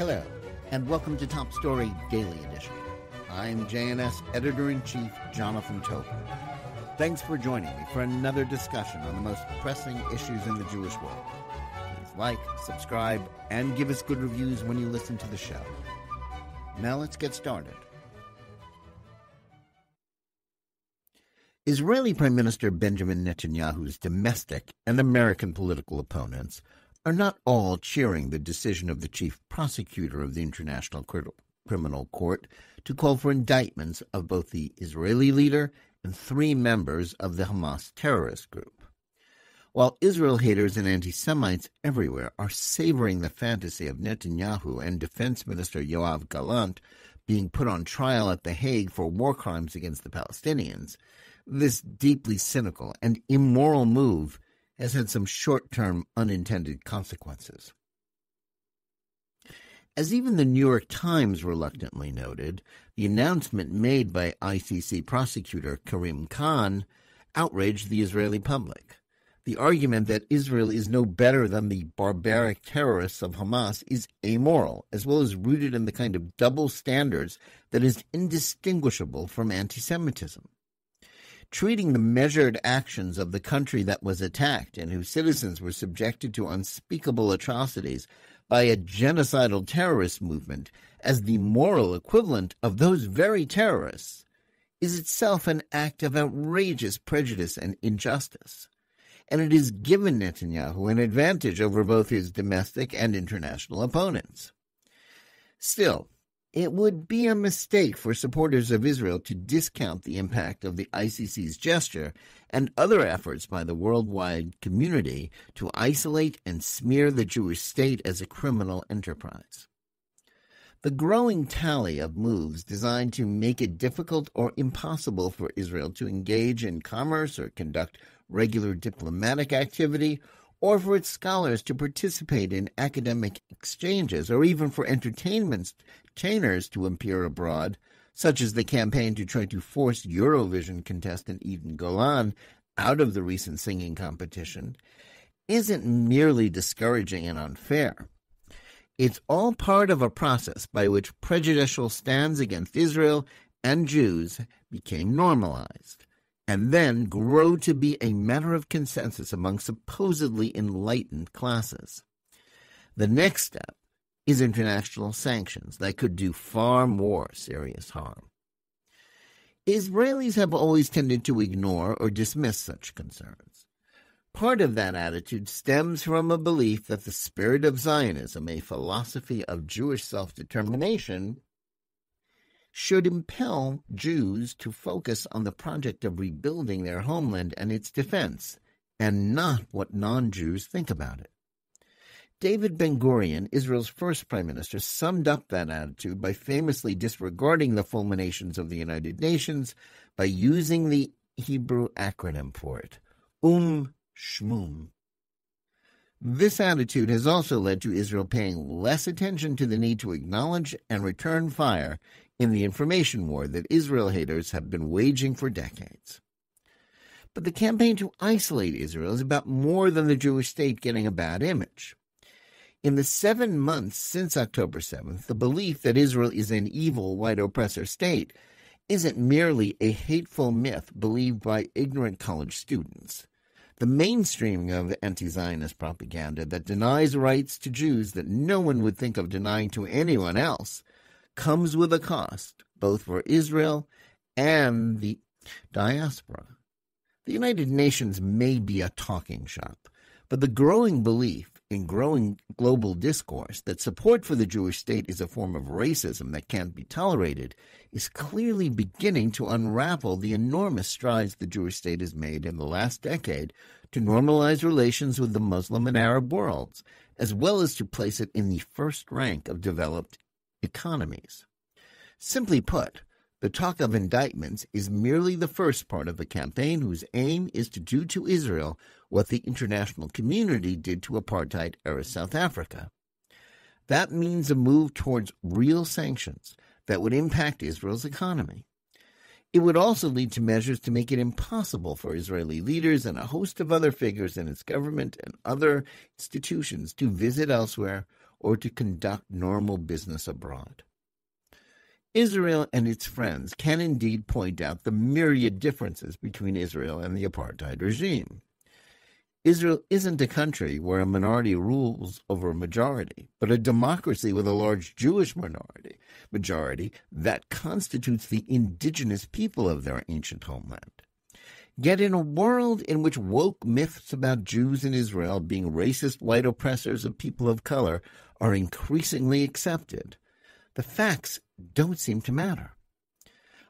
Hello, and welcome to Top Story Daily Edition. I'm JNS Editor in Chief Jonathan Tobin. Thanks for joining me for another discussion on the most pressing issues in the Jewish world. Please like, subscribe, and give us good reviews when you listen to the show. Now let's get started. Israeli Prime Minister Benjamin Netanyahu's domestic and American political opponents are not all cheering the decision of the chief prosecutor of the International Criminal Court to call for indictments of both the Israeli leader and three members of the Hamas terrorist group. While Israel haters and anti Semites everywhere are savoring the fantasy of Netanyahu and Defense Minister Yoav Gallant being put on trial at The Hague for war crimes against the Palestinians, this deeply cynical and immoral move has had some short term unintended consequences. As even the New York Times reluctantly noted, the announcement made by ICC prosecutor Karim Khan outraged the Israeli public. The argument that Israel is no better than the barbaric terrorists of Hamas is amoral, as well as rooted in the kind of double standards that is indistinguishable from anti Semitism treating the measured actions of the country that was attacked and whose citizens were subjected to unspeakable atrocities by a genocidal terrorist movement as the moral equivalent of those very terrorists is itself an act of outrageous prejudice and injustice. And it has given Netanyahu an advantage over both his domestic and international opponents. Still, it would be a mistake for supporters of Israel to discount the impact of the ICC's gesture and other efforts by the worldwide community to isolate and smear the Jewish state as a criminal enterprise. The growing tally of moves designed to make it difficult or impossible for Israel to engage in commerce or conduct regular diplomatic activity or for its scholars to participate in academic exchanges, or even for entertainment entertainers to appear abroad, such as the campaign to try to force Eurovision contestant Eden Golan out of the recent singing competition, isn't merely discouraging and unfair. It's all part of a process by which prejudicial stands against Israel and Jews became normalized and then grow to be a matter of consensus among supposedly enlightened classes. The next step is international sanctions that could do far more serious harm. Israelis have always tended to ignore or dismiss such concerns. Part of that attitude stems from a belief that the spirit of Zionism, a philosophy of Jewish self determination, should impel Jews to focus on the project of rebuilding their homeland and its defense, and not what non Jews think about it. David Ben Gurion, Israel's first prime minister, summed up that attitude by famously disregarding the fulminations of the United Nations by using the Hebrew acronym for it, Um Shmum. This attitude has also led to Israel paying less attention to the need to acknowledge and return fire in the information war that Israel haters have been waging for decades. But the campaign to isolate Israel is about more than the Jewish state getting a bad image. In the seven months since October 7th, the belief that Israel is an evil white oppressor state isn't merely a hateful myth believed by ignorant college students. The mainstreaming of anti Zionist propaganda that denies rights to Jews that no one would think of denying to anyone else comes with a cost, both for Israel and the diaspora. The United Nations may be a talking shop, but the growing belief in growing global discourse that support for the Jewish state is a form of racism that can't be tolerated is clearly beginning to unravel the enormous strides the Jewish state has made in the last decade to normalize relations with the Muslim and Arab worlds, as well as to place it in the first rank of developed economies. Simply put, the talk of indictments is merely the first part of a campaign whose aim is to do to Israel what the international community did to apartheid era South Africa. That means a move towards real sanctions that would impact Israel's economy. It would also lead to measures to make it impossible for Israeli leaders and a host of other figures in its government and other institutions to visit elsewhere or to conduct normal business abroad. Israel and its friends can indeed point out the myriad differences between Israel and the apartheid regime. Israel isn't a country where a minority rules over a majority, but a democracy with a large Jewish minority majority that constitutes the indigenous people of their ancient homeland. Yet in a world in which woke myths about Jews in Israel being racist white oppressors of people of color are increasingly accepted, the facts don't seem to matter.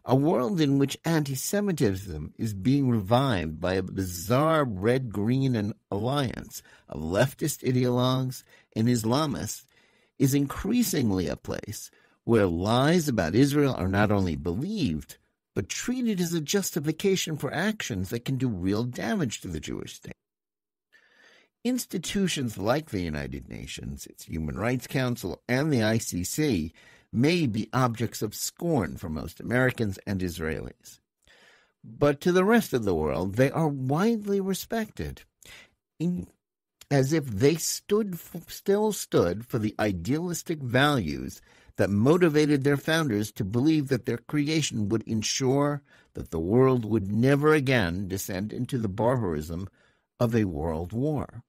A world in which anti Semitism is being revived by a bizarre red green alliance of leftist ideologues and Islamists is increasingly a place where lies about Israel are not only believed, but treated as a justification for actions that can do real damage to the Jewish state. Institutions like the United Nations, its Human Rights Council, and the ICC may be objects of scorn for most Americans and Israelis. But to the rest of the world, they are widely respected, in, as if they stood still stood for the idealistic values that motivated their founders to believe that their creation would ensure that the world would never again descend into the barbarism of a world war.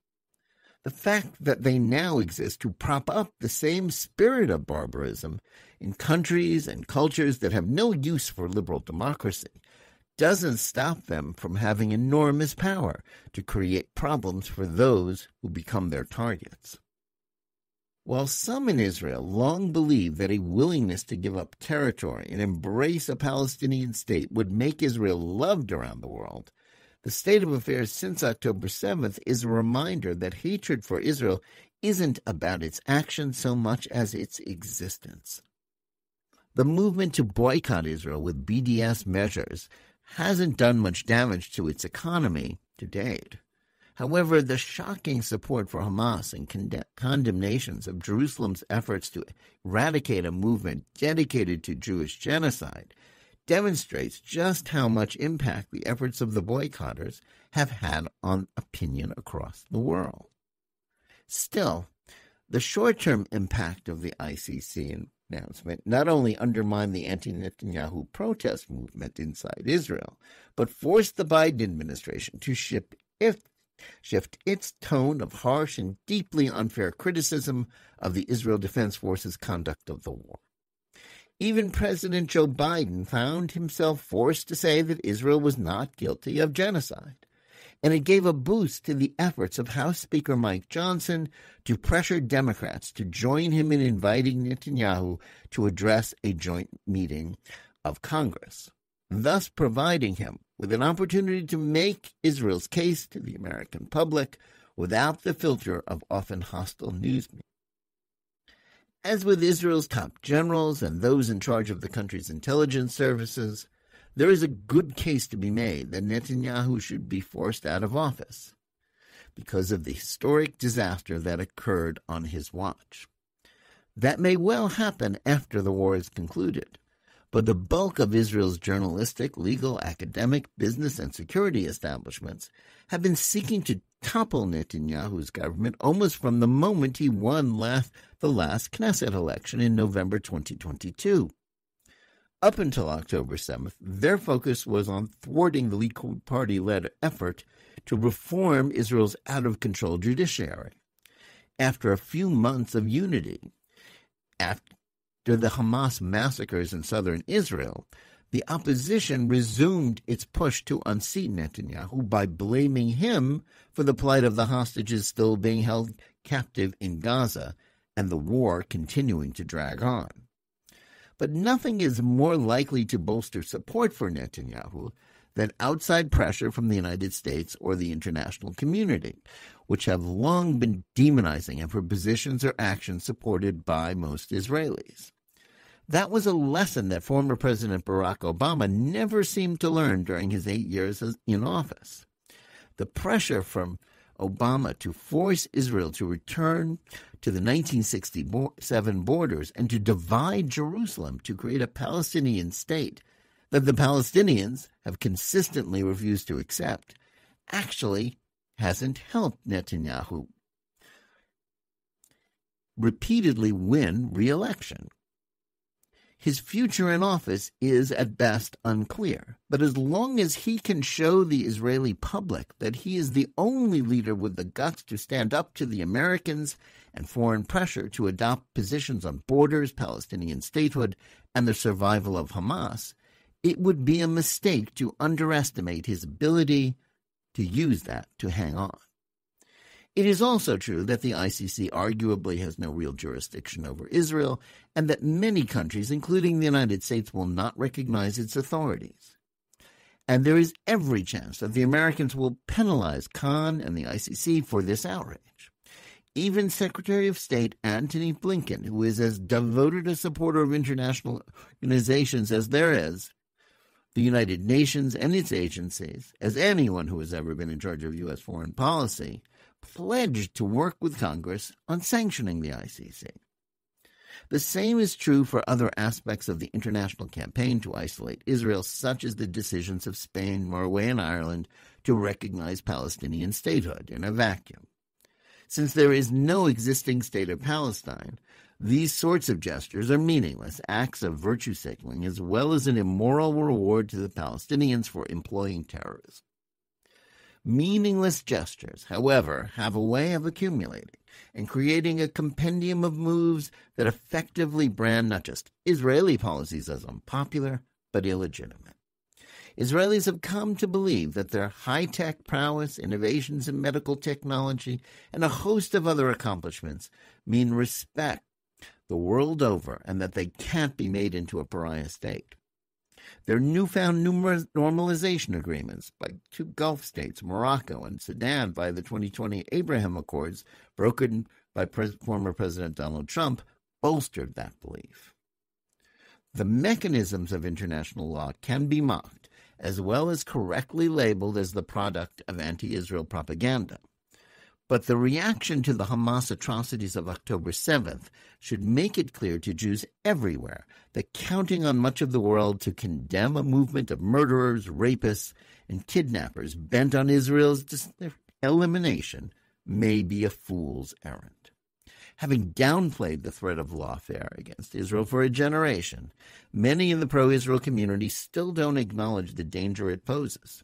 The fact that they now exist to prop up the same spirit of barbarism in countries and cultures that have no use for liberal democracy doesn't stop them from having enormous power to create problems for those who become their targets. While some in Israel long believed that a willingness to give up territory and embrace a Palestinian state would make Israel loved around the world, the state of affairs since October 7th is a reminder that hatred for Israel isn't about its action so much as its existence. The movement to boycott Israel with BDS measures hasn't done much damage to its economy to date. However, the shocking support for Hamas and con- condemnations of Jerusalem's efforts to eradicate a movement dedicated to Jewish genocide demonstrates just how much impact the efforts of the boycotters have had on opinion across the world. Still, the short term impact of the ICC announcement not only undermined the anti Netanyahu protest movement inside Israel, but forced the Biden administration to ship if shift its tone of harsh and deeply unfair criticism of the Israel Defense Forces' conduct of the war. Even President Joe Biden found himself forced to say that Israel was not guilty of genocide. And it gave a boost to the efforts of House Speaker Mike Johnson to pressure Democrats to join him in inviting Netanyahu to address a joint meeting of Congress, thus providing him with an opportunity to make Israel's case to the American public without the filter of often hostile news media. As with Israel's top generals and those in charge of the country's intelligence services, there is a good case to be made that Netanyahu should be forced out of office because of the historic disaster that occurred on his watch. That may well happen after the war is concluded, but the bulk of Israel's journalistic, legal, academic, business, and security establishments have been seeking to topple Netanyahu's government almost from the moment he won last, the last Knesset election in November 2022. Up until October 7th, their focus was on thwarting the Likud party led effort to reform Israel's out of control judiciary. After a few months of unity, after after the Hamas massacres in southern Israel, the opposition resumed its push to unseat Netanyahu by blaming him for the plight of the hostages still being held captive in Gaza and the war continuing to drag on. But nothing is more likely to bolster support for Netanyahu than outside pressure from the United States or the international community, which have long been demonizing him for positions or actions supported by most Israelis. That was a lesson that former President Barack Obama never seemed to learn during his eight years in office. The pressure from Obama to force Israel to return to the 1967 borders and to divide Jerusalem to create a Palestinian state that the Palestinians have consistently refused to accept actually hasn't helped Netanyahu. repeatedly win re-election. His future in office is at best unclear, but as long as he can show the Israeli public that he is the only leader with the guts to stand up to the Americans and foreign pressure to adopt positions on borders, Palestinian statehood, and the survival of Hamas, it would be a mistake to underestimate his ability to use that to hang on. It is also true that the ICC arguably has no real jurisdiction over Israel, and that many countries, including the United States, will not recognize its authorities. And there is every chance that the Americans will penalize Khan and the ICC for this outrage. Even Secretary of State Antony Blinken, who is as devoted a supporter of international organizations as there is, the United Nations and its agencies, as anyone who has ever been in charge of U.S. foreign policy, pledged to work with Congress on sanctioning the ICC. The same is true for other aspects of the international campaign to isolate Israel, such as the decisions of Spain, Norway, and Ireland to recognize Palestinian statehood in a vacuum. Since there is no existing state of Palestine, these sorts of gestures are meaningless acts of virtue signaling as well as an immoral reward to the Palestinians for employing terrorism. Meaningless gestures, however, have a way of accumulating and creating a compendium of moves that effectively brand not just Israeli policies as unpopular, but illegitimate. Israelis have come to believe that their high tech prowess, innovations in medical technology, and a host of other accomplishments mean respect the world over and that they can't be made into a pariah state. Their newfound normalization agreements by two Gulf states, Morocco and Sudan, by the 2020 Abraham Accords, brokered by Pres- former President Donald Trump, bolstered that belief. The mechanisms of international law can be mocked, as well as correctly labeled as the product of anti Israel propaganda. But the reaction to the Hamas atrocities of October 7th should make it clear to Jews everywhere that counting on much of the world to condemn a movement of murderers, rapists, and kidnappers bent on Israel's elimination may be a fool's errand. Having downplayed the threat of lawfare against Israel for a generation, many in the pro Israel community still don't acknowledge the danger it poses.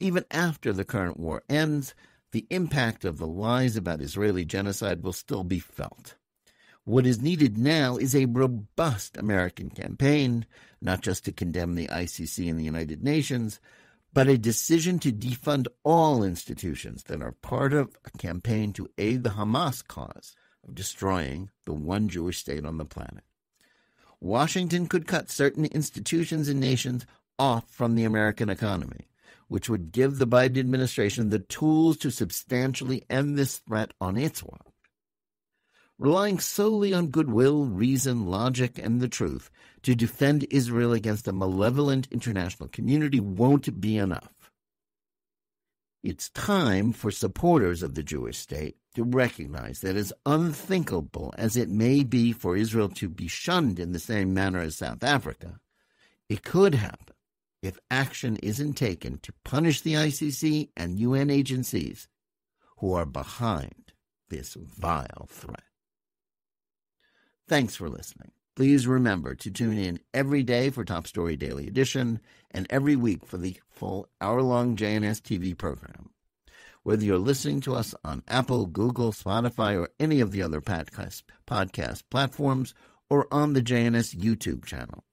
Even after the current war ends, the impact of the lies about Israeli genocide will still be felt. What is needed now is a robust American campaign, not just to condemn the ICC and the United Nations, but a decision to defund all institutions that are part of a campaign to aid the Hamas cause of destroying the one Jewish state on the planet. Washington could cut certain institutions and nations off from the American economy which would give the Biden administration the tools to substantially end this threat on its watch. Relying solely on goodwill, reason, logic, and the truth to defend Israel against a malevolent international community won't be enough. It's time for supporters of the Jewish state to recognize that as unthinkable as it may be for Israel to be shunned in the same manner as South Africa, it could happen if action isn't taken to punish the ICC and UN agencies who are behind this vile threat. Thanks for listening. Please remember to tune in every day for Top Story Daily Edition and every week for the full hour long JNS TV program. Whether you're listening to us on Apple, Google, Spotify, or any of the other podcast, podcast platforms, or on the JNS YouTube channel,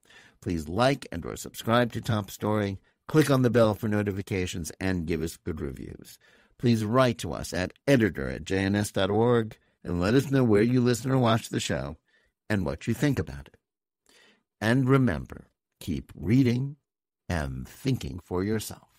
Please like and or subscribe to Top Story. Click on the bell for notifications and give us good reviews. Please write to us at editor at jns.org and let us know where you listen or watch the show and what you think about it. And remember, keep reading and thinking for yourself.